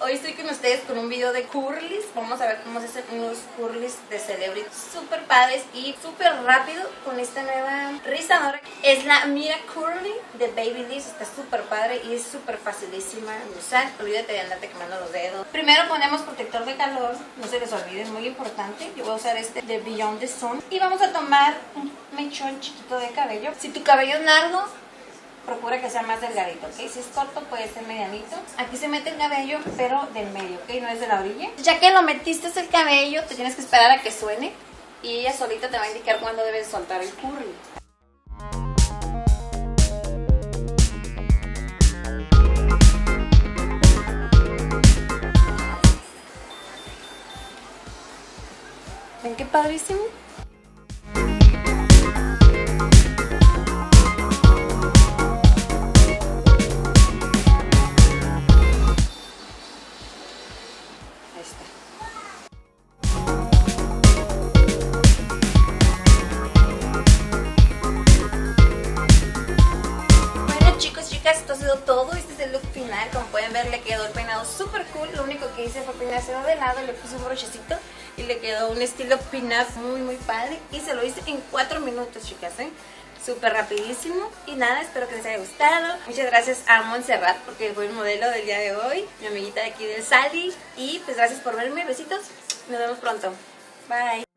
Hoy estoy con ustedes con un video de curlis. Vamos a ver cómo se hacen unos curlis de celebrity súper padres y súper rápido con esta nueva rizadora. Es la Mira Curly de Babyliss. Está súper padre y es súper facilísima de usar. Olvídate de andarte quemando los dedos. Primero ponemos protector de calor. No se les olvide, es muy importante. Yo voy a usar este de Beyond the Sun. Y vamos a tomar un mechón chiquito de cabello. Si tu cabello es largo, procura que sea más delgadito, ¿ok? Si es corto puede ser medianito. Aquí se mete el cabello, pero del medio, ¿ok? No es de la orilla. Ya que lo metiste el cabello, te tienes que esperar a que suene y ella solita te va a indicar cuándo debes soltar el curly. ¿Ven qué padrísimo? Está. Bueno chicos, chicas, esto ha sido todo. Este es el look final. Como pueden ver, le quedó el peinado súper cool. Lo único que hice fue peinárselo de lado, le puse un brochecito y le quedó un estilo pin-up muy, muy padre. Y se lo hice en 4 minutos, chicas, ¿eh? Súper rapidísimo. Y nada, espero que les haya gustado. Muchas gracias a Montserrat porque fue el modelo del día de hoy. Mi amiguita de aquí del Sally. Y pues gracias por verme. Besitos. Nos vemos pronto. Bye.